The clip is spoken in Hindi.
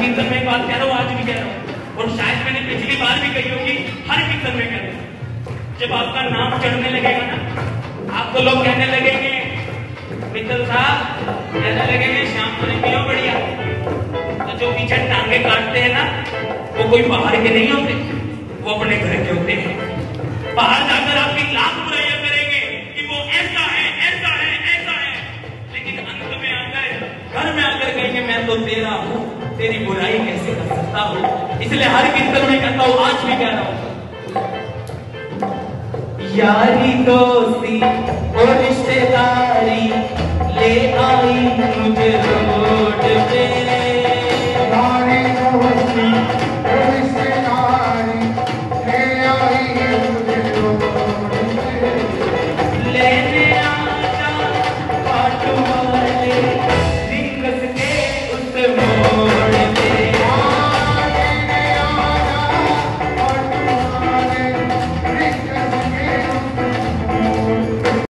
कीर्तन में एक बात कह रहा हूँ, आज भी कह रहा हूँ। और शायद मैंने पिछली बार भी कही होगी, हर कीर्तन में कह रहा हूँ। जब आपका नाम चढ़ने लगेगा ना आपको लोग कहने लगेंगे, मित्तल साहब, कहने लगेंगे शाम को नहीं पियो बढ़िया। तो जो पीछे टांगे काटते हैं ना, वो कोई बाहर के नहीं होते, वो अपने घर के होते हैं। बाहर जाकर आपकी लाख बुराइयाँ करेंगे कि वो ऐसा है ऐसा है ऐसा है। लेकिन अंत में आकर, घर में आकर कहेंगे, मैं तो तेरा हूँ। तेरी बुराई कैसे कर सकता हूँ? इसलिए हर कीर्तन में कहता हूँ आज भी कह रहा हूँ। यारी दोस्ती और रिश्तेदारी ले आई मुझे रोड पे। यारी दोस्ती